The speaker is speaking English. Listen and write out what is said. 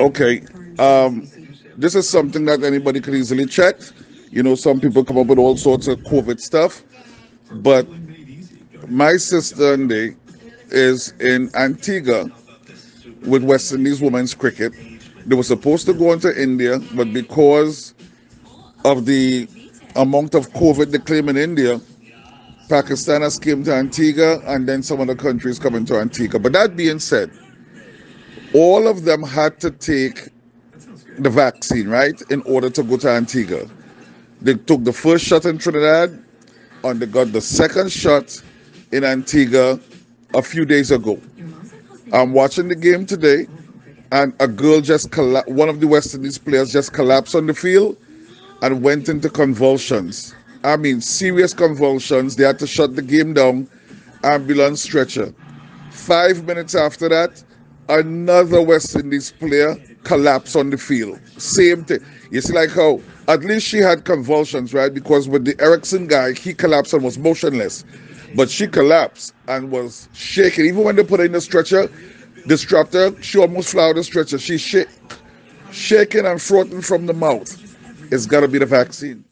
Okay. Um, this is something that anybody could easily check. You know, some people come up with all sorts of COVID stuff, but my sister Andy is in Antigua with West Indies women's cricket. They were supposed to go into India, but because of the amount of COVID they claim in India, Pakistan has came to Antigua, and then some other countries coming to Antigua. But that being said, all of them had to take the vaccine, right, in order to go to Antigua. They took the first shot in Trinidad, and they got the second shot in Antigua a few days ago. I'm watching the game today, and a girl just colla- one of the West Indies players just collapsed on the field and went into convulsions. I mean, serious convulsions. They had to shut the game down, ambulance stretcher. Five minutes after that, another West Indies player collapse on the field. Same thing. You see, like how at least she had convulsions, right? Because with the Eriksen guy, he collapsed and was motionless. But she collapsed and was shaking. Even when they put her in the stretcher, the strapped her, she almost flew out the stretcher. She's sh- shaking and frothing from the mouth. It's got to be the vaccine.